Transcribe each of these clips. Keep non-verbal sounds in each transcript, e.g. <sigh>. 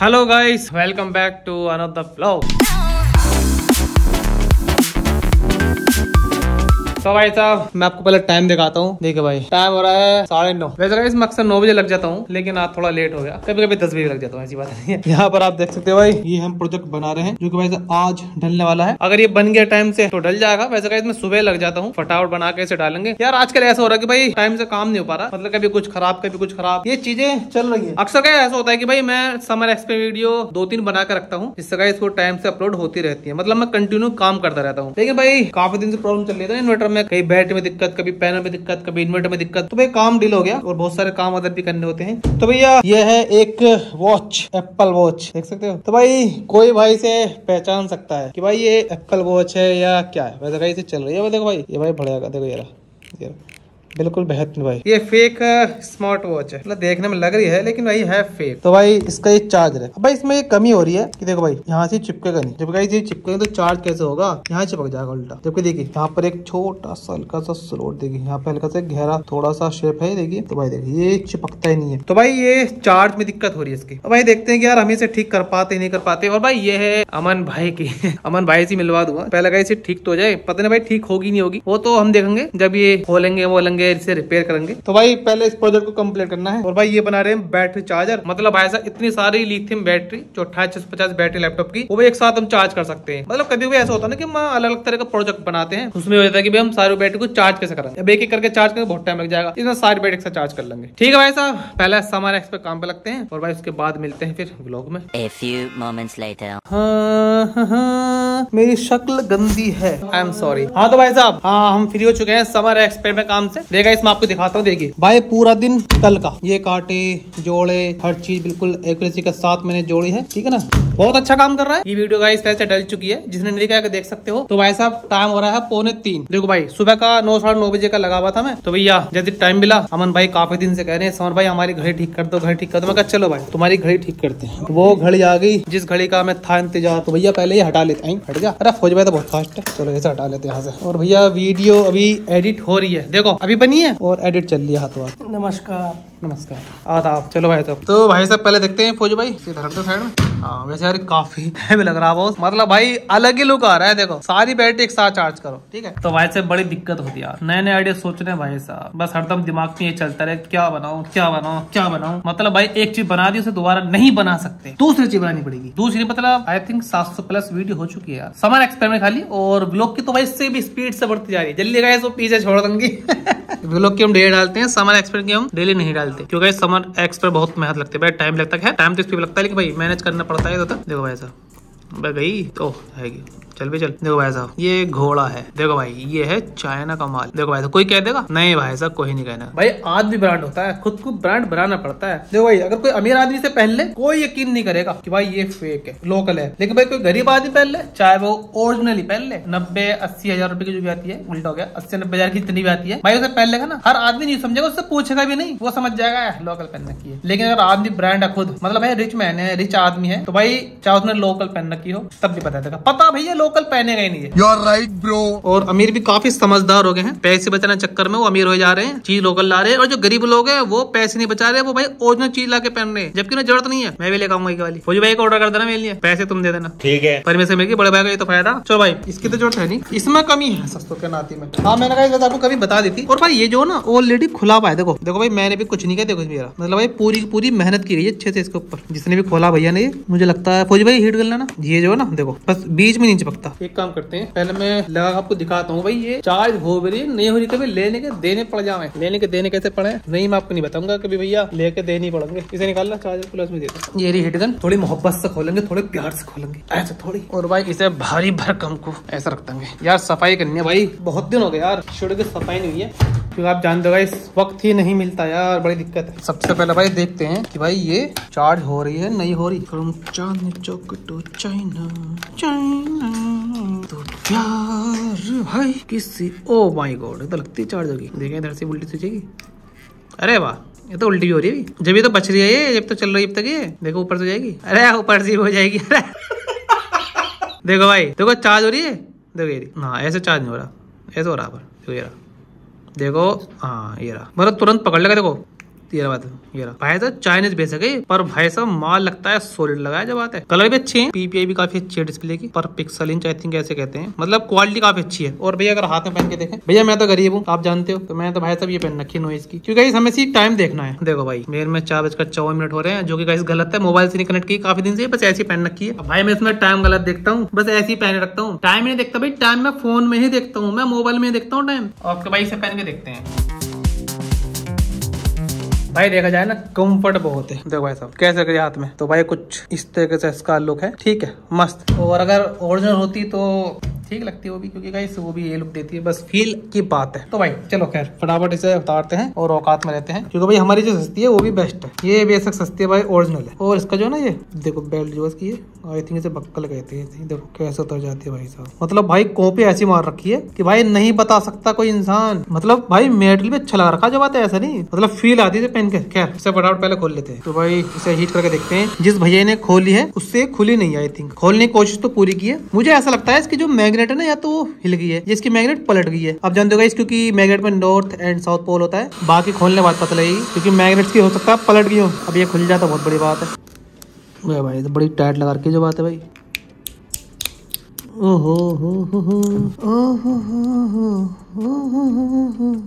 Hello guys welcome back to another blog तो भाई साहब मैं आपको पहले टाइम दिखाता हूँ। देखिए भाई टाइम हो रहा है साढ़े नौ। वैसे गाइस मैं अक्सर नौ बजे लग जाता हूँ लेकिन आज थोड़ा लेट हो गया। कभी कभी दस बजे लग जाता हूँ ऐसी बात नहीं है। <laughs> यहाँ पर आप देख सकते हो भाई ये हम प्रोजेक्ट बना रहे हैं जो की वैसे आज ढलने वाला है। अगर ये बन गया टाइम से तो ढल जाएगा। वैसे गाइस मैं सुबह लग जाता हूँ फटाफट बना के इसे डालेंगे। यार आजकल ऐसा हो रहा है कि भाई टाइम से काम नहीं हो पा रहा। मतलब कभी कुछ खराब कभी कुछ खराब। ये चीज़ें चल रही है। अक्सर क्या ऐसा होता है कि भाई मैं समर एक्सपे वीडियो दो तीन बना कर रखता हूँ जिससे गाइस वो टाइम से अपलोड होती रहती है। मतलब मैं कंटिन्यू काम करता रहता हूँ। लेकिन भाई काफ़ी दिन से प्रॉब्लम चल रही है इन्वर्टर में कहीं बैटरी में दिक्कत, कभी पैनल में दिक्कत, कभी इन्वर्टर में दिक्कत तो भाई काम डील हो गया और बहुत सारे काम अदर भी करने होते हैं। तो भैया, ये है एक वॉच एप्पल वॉच देख सकते हो? तो भाई, कोई भाई से पहचान सकता है की भाई ये एप्पल वॉच है या क्या है? वैसे कहीं से चल रही है। देखो भाई, ये भाई बढ़िया देखो यार बिल्कुल बेहतरीन भाई। ये फेक स्मार्ट वॉच है। मतलब देखने में लग रही है लेकिन भाई है फेक तो भाई इसका ये चार्जर है। भाई इसमें ये कमी हो रही है कि देखो भाई यहाँ से चिपकेगा नहीं। जब भाई चिपकेगा तो चार्ज कैसे होगा? यहाँ चिपक जाएगा उल्टा। जबकि देखिए यहाँ पर एक छोटा सा हल्का सा स्लोट देखिए। यहाँ पे हल्का सा गहरा थोड़ा सा शेप है देखिए। तो भाई देखिए ये चिपकता ही नहीं है। तो भाई ये चार्ज में दिक्कत हो रही है इसकी। तो भाई देखते हैं कि यार हम इसे ठीक कर पाते नहीं कर पाते। और भाई ये है अमन भाई की। <laughs> अमन भाई से मिलवा दूँगा। पहले इसे ठीक तो हो जाए पता नहीं भाई ठीक होगी नहीं होगी। वो तो हम देखेंगे जब ये खोलेंगे बोलेंगे इसे रिपेयर करेंगे। तो भाई पहले इस प्रोजेक्ट को कंप्लीट करना है। और भाई ये बना रहे हैं बैटरी चार्जर मतलब भाई साहब इतनी सारी लिथियम बैटरी जो पचास बैटरी लैपटॉप की वो भी एक साथ हम चार्ज कर सकते हैं। मतलब कभी भी ऐसा होता है ना कि हम अलग अलग तरह का प्रोजेक्ट बनाते हैं। उसमें होता है कि हम सारी बैटरी को चार्ज कैसे करेंगे? अब एक एक करके चार्ज करेंगे बहुत टाइम लग जाएगा। इसमें सारी बैटरी से चार्ज कर लेंगे। ठीक है भाई साहब पहले सामान एक्स पे काम पे लगते हैं। और भाई उसके बाद मिलते हैं फिर ब्लॉग में। A few moments later. हाँ, हाँ, हाँ, मेरी शक्ल गंदी है। आई एम सॉरी हाँ तो भाई साहब हाँ हम फ्री हो चुके हैं समर एक्सपेरिमेंट में काम से। देखा, इसमें आपको दिखाता हूँ, देखिए। भाई, पूरा दिन कल का। ये काटे, जोड़े, हर चीज़ बिल्कुल एक साथ मैंने जोड़ी है, ठीक है ना? बहुत अच्छा काम कर रहा है। ये वीडियो गाइस वैसे डल चुकी है जिसने नहीं देखा देख सकते हो। तो भाई साहब टाइम हो रहा है पौने तीन। देखो भाई सुबह का नौ साढ़े नौ बजे का लगा हुआ था मैं। तो भैया जैसे टाइम मिला अमन भाई काफ़ी दिन से कह रहे हैं समर भाई हमारी घड़ी ठीक कर दो घड़ी ठीक कर दो। मैं कहा चलो भाई तुम्हारी घड़ी ठीक करते हैं। वो घड़ी आ गई जिस घड़ी का मैं था इंतज़ार तो भैया पहले ये हटा लेते हैं। हट गया। अरे फौज भाई तो बहुत फास्ट है। चलो ऐसे हटा लेते यहाँ से। और भैया वीडियो अभी एडिट हो रही है। देखो अभी बनी है और एडिट चल रही है हाथों हाथ। नमस्कार। नमस्कार। आदाब। चलो भाई साहब। तो भाई साहब पहले देखते हैं फौज भाई साइड में। हाँ वैसे यार काफ़ी टाइम लग रहा है मतलब भाई अलग ही लुक आ रहा है देखो। सारी बैटरी एक साथ चार्ज करो ठीक है? तो भाई से बड़ी दिक्कत होती है यार। नए नए आइडिया सोच रहे भाई साहब। बस हरदम दिमाग में ये चलता रहे क्या बनाऊँ क्या बनाऊँ क्या बनाऊँ? मतलब भाई एक चीज़ बना दी उसे दोबारा नहीं बना सकते। दूसरी चीज़ बनानी पड़ेगी। दूसरी मतलब आई थिंक सात सौ प्लस वीडियो हो चुकी है यार। समर एक्सपेरिमेंट खाली और ब्लॉग की तो भाई इससे भी स्पीड से बढ़ती जा रही है। जल्दी गए तो पीछे छोड़ दूँगी। <laughs> ब्लॉग की हम डेली डालते हैं समर एक्सपेरिमेंट की हम डेली नहीं डालते। क्योंकि समर एक्सपेर बहुत मेहनत लगती है। टाइम लगता है? टाइम तो इस लगता है लेकिन भाई मैनेज करना पड़ता है तो देखो भाई साहब। गई तो आएगी चल भी चल। देखो भाई साहब ये घोड़ा है। देखो भाई, ये है चाइना का माल। देखो भाई साहब कोई कह देगा? नहीं भाई साहब कोई नहीं कहना। भाई आदमी ब्रांड होता है। खुद को ब्रांड बनाना पड़ता है। देखो भाई, अगर कोई अमीर आदमी से पहन ले कोई यकीन नहीं करेगा कि भाई ये फेक है लोकल है। लेकिन भाई, कोई गरीब आदमी पहन ले चाहे वो ओरिजिनली पहन ले नब्बे अस्सी हज़ार रुपए की जो भी आती है, उल्टा हो गया अस्सी नब्बे हज़ार की जितनी भी आती है, भाई, उसे पहन लेगा ना, हर आदमी नहीं समझेगा, उससे पूछेगा भी नहीं। वो समझ जाएगा लोकल पहन रखी है। लेकिन अगर आदमी ब्रांड है खुद मतलब भाई रिच मैन है रिच आदमी है तो भाई, चाहे उसने लोकल पहन रखी हो, तब भी पता देगा पता भैया लोकल पहनेगा ही नहीं है। यू आर राइट ब्रो और अमीर भी काफ़ी समझदार हो गए हैं। पैसे बचाने चक्कर में वो अमीर हो जा रहे हैं चीज़ लोकल ला रहे हैं। और जो गरीब लोग हैं वो पैसे नहीं बचा रहे वो भाई ओरिजिनल चीज़ ला के पहन रहे हैं। जबकि उन्हें ज़रूरत नहीं है। मैं भी लेकर आऊँगा एक वाली। फौजी भाई को ऑर्डर कर देना मेरे लिए। पैसे तुम दे देना। ठीक है। परमिशन मिल गई बड़े भाई का ये तो फ़ायदा। चलो भाई इसकी तो ज़रूरत है नहीं। इसमें कमी है सस्तों के नाती में। हाँ मैंने कहा आपको कभी बता दी थी। और भाई ये जो ना ऑलरेडी खुला हुआ है देखो देखो भाई मैंने भी कुछ नहीं किया देखो मेरा। मतलब भाई पूरी पूरी मेहनत की गई है अच्छे से इसके ऊपर। जिसने भी खोला भैया ने मुझे लगता है। फौजी भाई हीट कर लेना। ये जो है ना देखो बस बीच में नहीं चिपकता एक काम करते हैं पहले मैं लगा आपको दिखाता हूँ। भाई ये चार्ज हो रही है नहीं हो रही कभी लेने के देने पड़ जाए। लेने के देने कैसे पड़े? नहीं मैं आपको नहीं बताऊँगा कभी भैया लेके देने पड़ेंगे। इसे निकालना चार्जर प्लस में देता ये रही हिट गन थोड़ी मोहब्बत से खोलेंगे थोड़े प्यार से खोलेंगे। ऐसे थोड़ी। और भाई इसे भारी भरकम को ऐसा रख देंगे। यार सफ़ाई करनी है भाई। बहुत दिन हो गए यार शुरू की सफ़ाई नहीं हुई है। क्योंकि आप जानते हो इस वक्त ही नहीं मिलता यार बड़ी दिक्कत है। सबसे पहले भाई देखते हैं कि भाई ये चार्ज हो रही है नहीं हो रही। फ्रॉम चाइना चाइना प्यार भाई, किसी ओ माय गॉड ये तो लगती है चार्ज होगी। देखें इधर से उल्टी सूझेगी अरे वाह, ये तो उल्टी हो रही है जब ये तो बच रही है ये, जब तो चल रही है अब तक ये। देखो ऊपर से जाएगी। अरे ऊपर से हो जाएगी। अरे देखो भाई, देखो चार्ज हो रही है। देखो ये हाँ ऐसे चार्ज नहीं हो रहा। ऐसे हो रहा पर। देखो ये रहा। देखो हाँ ये रहा। मतलब तुरंत पकड़ लेगा, देखो। ये रहा बात भाई साहब चाइनीज़ बेच सके पर भाई साहब, माल लगता है सॉलिड लगा जब बात है। कलर भी अच्छे हैं पीपीआई भी काफ़ी अच्छी है डिस्प्ले की, पर पिक्सल इंच आई थिंक ऐसे कहते हैं। मतलब क्वालिटी काफ़ी अच्छी है। और भैया, अगर हाथ में पहन के देखें, भैया, मैं तो गरीब हूँ, आप जानते हो तो मैं तो भाई साहब ये पहन रखी नॉइस की। क्योंकि हमें सी टाइम देखना है। देखो भाई, मेरे में चार बजकर चौवन मिनट हो रहे हैं, जो कि गाइस गलत है मोबाइल से नहीं कनेक्ट की, काफ़ी दिन से बस ऐसी पहन रखी है। भाई, मैं इसमें टाइम गलत देखता हूँ, बस ऐसी पहन रखता हूँ। टाइम नहीं देखता भाई टाइम मैं फ़ोन में ही देखता हूँ, मैं मोबाइल में देखता हूँ टाइम आपके भाई से पहन के देखते हैं। भाई देखा जाए ना कंफर्ट बहुत है। देखो भाई साहब कैसे करिए हाथ में? तो भाई कुछ इस तरीके से इसका लुक है ठीक है मस्त। और अगर ओरिजिनल होती तो ठीक लगती है वो भी, क्योंकि गाइस वो भी ये लुक देती है। बस फील की बात है। तो भाई, चलो खैर, फटाफट इसे उतारते हैं और औकात में रहते हैं। क्योंकि भाई, हमारी जो सस्ती है, वो भी बेस्ट है। ये बेशक सस्ती है भाई ओरिजिनल है। और इसका जो ना ये, देखो बेल्ट जो इसकी है आई थिंक इसे बक्कल कहते हैं। देखो, कैसे उतर जाती है भाई साहब। मतलब भाई, कॉपी ऐसी मार रखी है कि भाई, नहीं बता सकता कोई इंसान। मतलब भाई मेटल भी अच्छा रखा, जो बात है, ऐसा नहीं। मतलब फील आती है पहन के। खैर, इसे फटाफट पहले खोल लेते हैं। तो भाई, इसे हीट करके देखते हैं। जिस भैया ने खोली है, उससे खुली नहीं आई थिंक खोलने की कोशिश तो पूरी की है। मुझे ऐसा लगता है, इसकी जो मैग्नेट है ना, या तो वो हिल गई है जिसकी मैग्नेट पलट गई है। अब जानते हो क्योंकि मैग्नेट में नॉर्थ एंड साउथ पोल होता है, बाकी खोलने बाद पता लगेगी क्योंकि मैग्नेट की हो सकता है पलट गई हो। अब ये खुल जाता, बहुत बड़ी बात है। भाई तो बड़ी टाइट लगा रखी जो बात है भाई। ओहो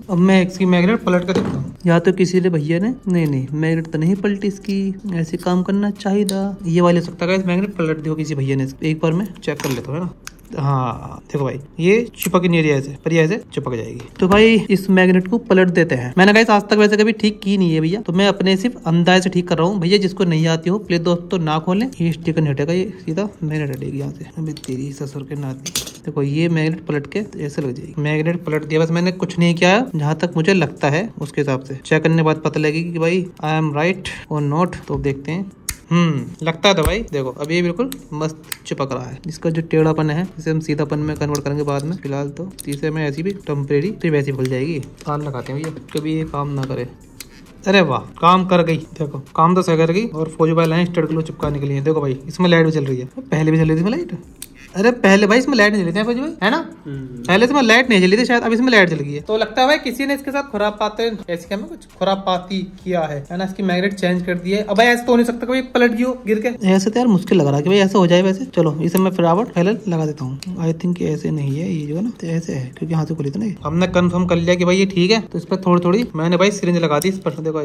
अब मैं इसकी मैग्नेट पलट कर देखता हूँ। या तो किसी ने, भैया ने, नहीं नहीं, मैग्नेट तो नहीं पलटी इसकी। ऐसे काम करना चाहिए ये वाले सकता है मैग्नेट पलट दियो किसी भैया ने, एक बार मैं चेक कर लेता है ना? हाँ देखो भाई, ये चिपक नहीं रही ऐसे, पर ये ऐसे चिपक जाएगी। तो भाई, इस मैग्नेट को पलट देते हैं। मैंने कहा आज तक वैसे कभी ठीक की नहीं है भैया। तो मैं अपने सिर्फ़ अंदाज से ठीक कर रहा हूँ। भैया, जिसको नहीं आती हो प्लीज़ दोस्तों, ना खोलें। ये स्टिकर नहीं हटेगा ये सीधा मैग्नेट हटेगी यहाँ से। अभी तेरी ससुर के नाती। देखो, ये मैग्नेट पलट के ऐसे लग जाएगी। मैग्नेट पलट दिया, बस मैंने कुछ नहीं किया। जहाँ तक मुझे लगता है, उसके हिसाब से। चेक करने के बाद पता लगेगी कि भाई आई एम राइट और नॉट तो देखते हैं। हम्म लगता है तो भाई, देखो अभी ये बिल्कुल मस्त चिपक रहा है। इसका जो टेढ़ापन है, इसे हम सीधापन में कन्वर्ट करेंगे बाद में। फ़िलहाल तो तीसरे में ऐसी भी टेम्परेरी फिर वैसी भूल जाएगी। कान लगाते हैं भैया, कभी ये काम ना करे। अरे वाह, काम कर गई, देखो, काम तो सही कर गई, और फौजी भाई लाइन स्टेट ग्लो चिपकाने के लिए। देखो भाई, इसमें लाइट भी चल रही है। पहले भी चल रही थी लाइट अरे पहले भाई इसमें लाइट नहीं चली थी भाई है ना? हम्म। पहले इसमें लाइट नहीं चली थी शायद अब इसमें लाइट चल गई है। तो लगता है भाई किसी ने इसके साथ खुराब पाते ऐसे क्या कुछ खुराब पाती किया है? है ना इसकी मैग्नेट चेंज कर दी है। अब भाई ऐसे तो नहीं सकता कभी पलट गई हो गिर के। ऐसे तो यार मुश्किल लग रहा है कि भाई ऐसा हो जाए वैसे। चलो इसे मैं फिरावट पहले लगा देता हूँ। आई थिंक ऐसे नहीं है ये जो है ना तो ऐसे है क्योंकि हाथ से खुली थी ना हमने कन्फर्म कर लिया कि भाई ये ठीक है तो इस पर थोड़ी थोड़ी मैंने भाई सिरिंज लगा दी इस पर देखो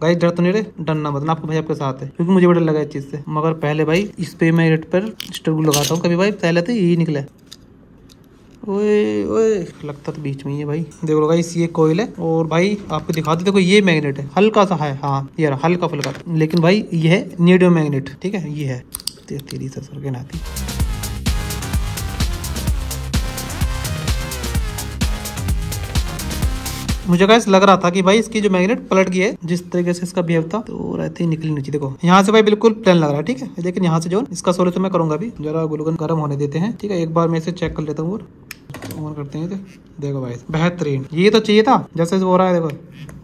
भाई डर तो नहीं रहे डरना मतलब आपको भाई आपके साथ है। क्योंकि मुझे बड़ा लगा इस चीज़ से। मगर पहले भाई इस पे मैं रेट पर स्टोव लगाता हूँ कभी भाई पहले तो यही निकला। ओए ओए, लगता तो बीच में ही है भाई। देख लो गाइस ये कोयल है और भाई, आपको दिखा देते देखो ये मैग्नेट है। हल्का सा है हाँ ये हल्का फुल्का। लेकिन भाई, ये है नीडियो मैग्नेट ठीक है? ये है। तेरी ससुर के नाती। मुझे कैसे लग रहा था कि भाई इसकी जो मैग्नेट पलट गई है, जिस तरीके से इसका बिहेव था तो रहते ही निकली नीचे। देखो, यहाँ से भाई बिल्कुल प्लेन लग रहा है, ठीक है? लेकिन यहाँ से जो इसका सोल्यूशन मैं करूँगा अभी। जरा गुलगन गर्म होने देते हैं, ठीक है? एक बार मैं इसे चेक कर लेता हूँ ऑन करते हैं देखो भाई बेहतरीन। ये तो चाहिए था, जैसे हो रहा है, देखो।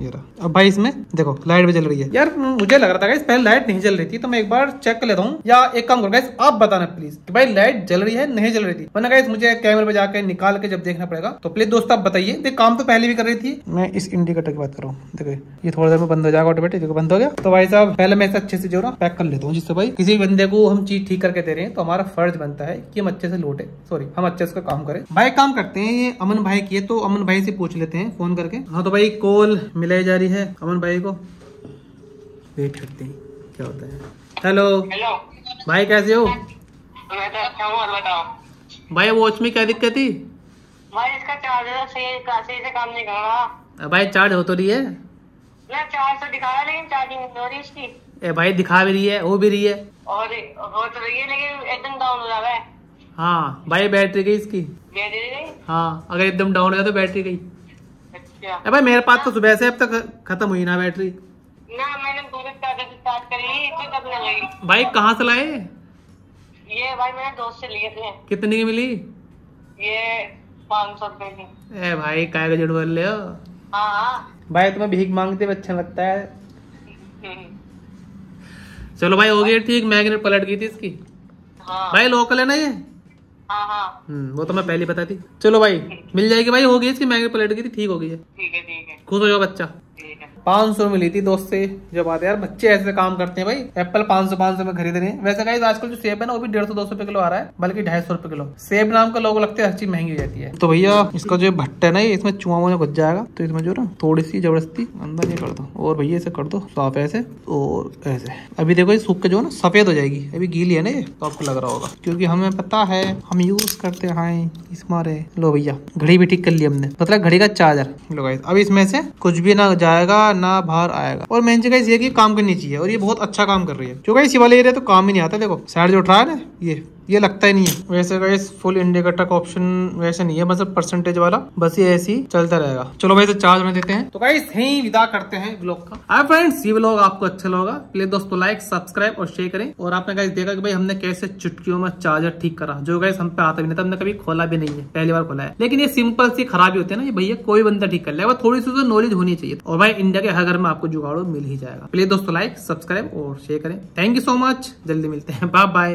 ये रहा। अब भाई इसमें देखो लाइट भी जल रही है। यार मुझे लग रहा था पहले लाइट नहीं चल रही थी तो मैं एक बार चेक कर लेता हूँ। या एक काम करो गाइस आप बताना प्लीज़ कि भाई लाइट जल रही है नहीं जल रही थी। वरना गाइस मुझे कैमरे पे जाकर निकाल के जब देखना पड़ेगा तो प्लीज़ दोस्त आप बताइए। देख काम तो पहले भी कर रही थी। मैं इस इंडिकेटर की बात कर रहा हूँ। देखो ये थोड़ा देर में बंद हो जाएगा ऑटोमेटिक देखो बंद हो गया। तो भाई साहब पहले मैं इसे अच्छे से जो ना पैक कर लेता हूँ जिससे भाई किसी बंदे को हम चीज़ ठीक करके दे रहे हैं तो हमारा फ़र्ज़ बनता है कि हम अच्छे से लौटे। सॉरी हम अच्छे से काम करें। भाई काम करते हैं ये अमन भाई की तो अमन भाई से पूछ लेते हैं फ़ोन करके। हाँ तो भाई कॉल मिलाई जा रही है अमन भाई को? वेट करते हैं क्या होता है? हेलो हेलो भाई कैसे हो? मैं तो अच्छा हूँ और बताओ? भाई वॉच में क्या दिक्कत थी? भाई इसका चार्जर सही सही से काम नहीं कर रहा। भाई चार्ज हो तो रही है? मैं चार्ज तो दिखा रहा लेकिन चार्जिंग नहीं हो रही इसकी। ए भाई दिखा भी रही है हो भी रही है। और हो तो रही है लेकिन एकदम डाउन हो रहा है। हाँ भाई बैटरी गई इसकी। बैटरी गई? हाँ अगर एकदम डाउन हो गया तो बैटरी गई। अच्छा भाई मेरे पास तो सुबह से अब तक खत्म हुई ना बैटरी। ना मैंने स्टार्ट करी इतनी तब नहीं लगी। भाई कहाँ से लाए? ये भाई मैंने दोस्त से लिए थे। कितने की मिली? ये पाँच सौ रुपए की। ए भाई काय का झूठ बोल रहे हो। हाँ हाँ। भाई तुम्हें भीख मांगते हुए अच्छा लगता है। <laughs> चलो भाई हो गया ठीक मैग्नेट पलट गई थी इसकी। हाँ। भाई लोकल है ना ये? हाँ वो तो मैं पहले बता थी चलो भाई मिल जाएगी भाई हो गई इसकी मैगी पलट गई थी ठीक हो गई है। ठीक है ठीक है। खुश हो जाओ बच्चा। है पाँच सौ में ली थी दोस्त से। जब आते यार, बच्चे ऐसे काम करते हैं भाई। एप्पल पाँच सौ पाँच सौ में खरीद रहे हैं। वैसे गाइस आजकल जो सेब है ना, वो भी डेढ़ सौ, दो सौ रुपए किलो आ रहा है, बल्कि ढाई सौ रुपए किलो। सेब नाम का लोग लगते हैं हर चीज़ महँगी जाती है। तो भैया, इसका जो भट्टा है ना इसमें चुआ मुआ घुस जाएगा। तो इसमें जो ना थोड़ी सी ज़बरदस्ती अंदर ये कर दो। और भैया ऐसे कर दो साफ़ ऐसे, और ऐसे। अभी देखो ये सूख के जो ना, सफ़ेद हो जाएगी। अभी गीली है ना ये तो आपको लग रहा होगा। क्योंकि हमें पता है, हम यूज़ करते हैं इस मारे। लो भैया, घड़ी भी ठीक कर ली हमने। मतलब घड़ी का चार्जर। लो गाइस अब इसमें से कुछ भी ना जाएगा ना बाहर आएगा। और मेन चीज़ ये कि काम करनी चाहिए और ये बहुत अच्छा काम कर रही है। क्योंकि इसी वाले एरिया तो काम ही नहीं आता। देखो साइड जो उठा है ना, ये। ये लगता ही नहीं है। वैसे गाइस फुल इंडिकेटर का ऑप्शन वैसे नहीं है मतलब परसेंटेज वाला, बस ये ऐसे ही चलता रहेगा। चलो भाई चार्ज में देते हैं। तो गाइस यही विदा करते हैं ब्लॉग का। हाय फ्रेंड्स ये ब्लॉग आपको अच्छा लगा प्लीज़ दोस्तों लाइक सब्सक्राइब और शेयर करें। और आपने गाइस देखा कि भाई हमने कैसे चुटकियों में चार्जर ठीक करा। जो गाइस हम पे आता भी नहीं था, हमने कभी खोला भी नहीं है, पहली बार खोला है। लेकिन ये सिंपल सी खराबी होती है ना ये भैया, कोई बंदा ठीक कर लेगा थोड़ी सी नॉलेज होनी चाहिए। और भाई इंडिया के हर घर में आपको जुगाड़ो मिल ही जाएगा। प्लीज़ दोस्तों लाइक सब्सक्राइब और शेयर करें। थैंक यू सो मच जल्दी मिलते हैं। Bye bye